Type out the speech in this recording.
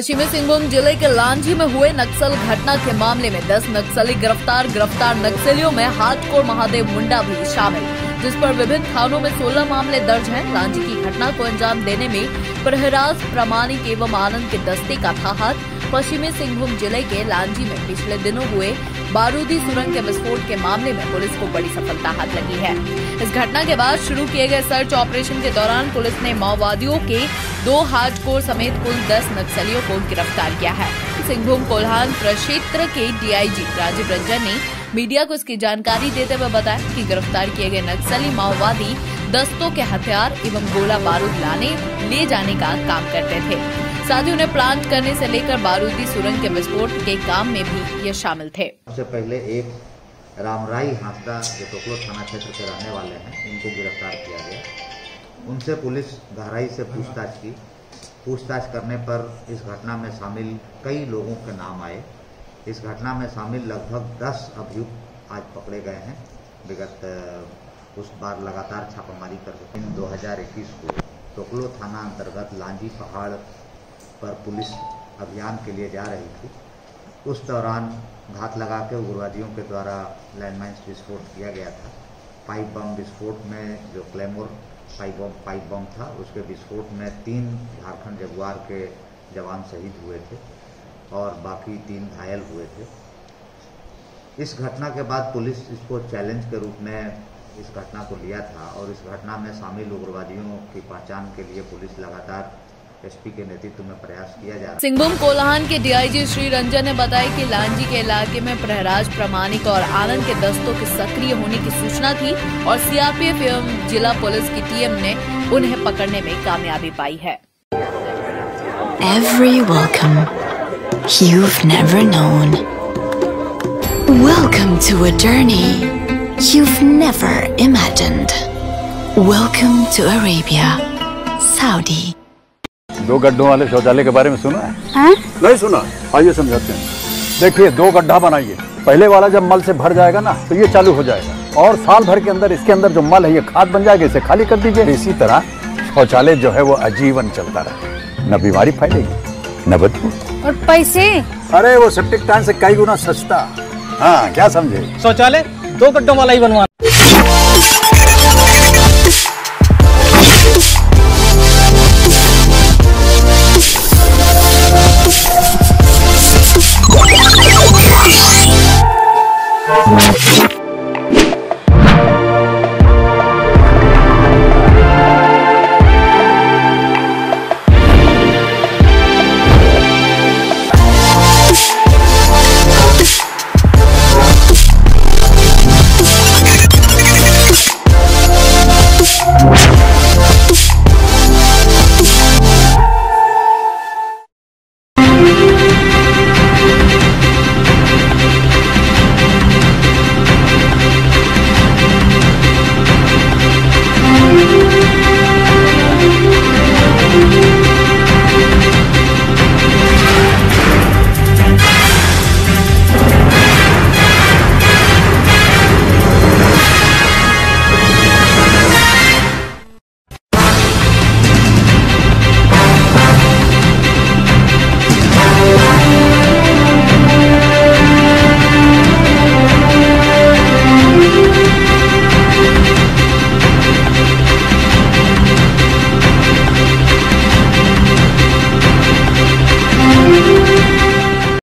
पश्चिमी सिंहभूम ज़िले के लांजी में हुए नक्सल घटना के मामले में 10 नक्सली गिरफ़्तार गिरफ़्तार नक्सलियों में हाथकोर महादेव मुंडा भी शामिल, जिस पर विभिन्न थानों में 16 मामले दर्ज हैं। लांजी की घटना को अंजाम देने में प्रहराज प्रमाणिक एवं आनंद के दस्ते का था हाथ। पश्चिमी सिंहभूम ज़िले के लांजी में पिछले दिनों हुए बारूदी सुरंग के विस्फोट के मामले में पुलिस को बड़ी सफलता हाथ लगी है। इस घटना के बाद शुरू किए गए सर्च ऑपरेशन के दौरान पुलिस ने माओवादियों के दो हार्डकोर समेत कुल 10 नक्सलियों को गिरफ़्तार किया है। सिंहभूम कोल्हान प्रक्षेत्र के डीआईजी राजीव रंजन ने मीडिया को इसकी जानकारी देते हुए बताया कि गिरफ़्तार किए गए नक्सली माओवादी दस्तों के हथियार एवं गोला बारूद लाने, ले जाने का काम करते थे। साथ ही उन्हें प्लांट करने से लेकर बारूदी सुरंग के विस्फोट के काम में भी ये शामिल थे। सबसे पहले एक रामराई हांसदा जो टोकलो थाना क्षेत्र के रहने वाले हैं। इनको गिरफ़्तार किया गया। उनसे पुलिस गहराई से पूछताछ की। पूछताछ करने पर इस घटना में शामिल कई लोगों के नाम आए। इस घटना में शामिल लगभग 10 अभियुक्त आज पकड़े गए हैं। विगत उस बार लगातार छापामारी कर इन 2021 को टोकलो थाना अंतर्गत लांजी पहाड़ पर पुलिस अभियान के लिए जा रही थी। उस दौरान घात लगा के उग्रवादियों के द्वारा लैंडमाइंस विस्फोट किया गया था। पाइप बम विस्फोट में जो claymore pipe bomb pipe bomb था, उसके विस्फोट में तीन झारखंड जगुआर के जवान शहीद हुए थे और बाकी तीन घायल हुए थे। इस घटना के बाद पुलिस इसको चैलेंज के रूप में इस घटना को लिया था और इस घटना में शामिल उग्रवादियों की पहचान के लिए पुलिस लगातार एसपी के नेतृत्व में प्रयास किया जा रहा है सिंहभूम कोल्हान के डीआईजी श्री रंजन ने बताया कि लांजी के इलाके में प्रहराज प्रमाणिक और आनंद के दस्तों के सक्रिय होने की सूचना थी और सीआरपीएफ एवं जिला पुलिस की टीम ने उन्हें पकड़ने में कामयाबी पाई है Every welcome you've never known. Welcome to a journey you've never imagined. Welcome to Arabia, Saudi. दो गड्ढों वाले शौचालय के बारे में सुना है? हाँ? नहीं सुना। आइए समझाते हैं। देखिए दो गड्ढा बनाइए। पहले वाला जब मल से भर जाएगा ना तो ये चालू हो जाएगा। और साल भर के अंदर इसके अंदर जो मल है ये खाद बन जाएगा इसे खाली कर दीजिए। इसी तरह शौचालय जो है वो आजीवन चलता रहे। न बीमारी फैलेगी न बदबू। और पैसे? अरे वो सेप्टिक टैंक से कई गुना सस्ता। हाँ क्या समझे? शौचालय? दो गड्ढों वाला ही बनवाना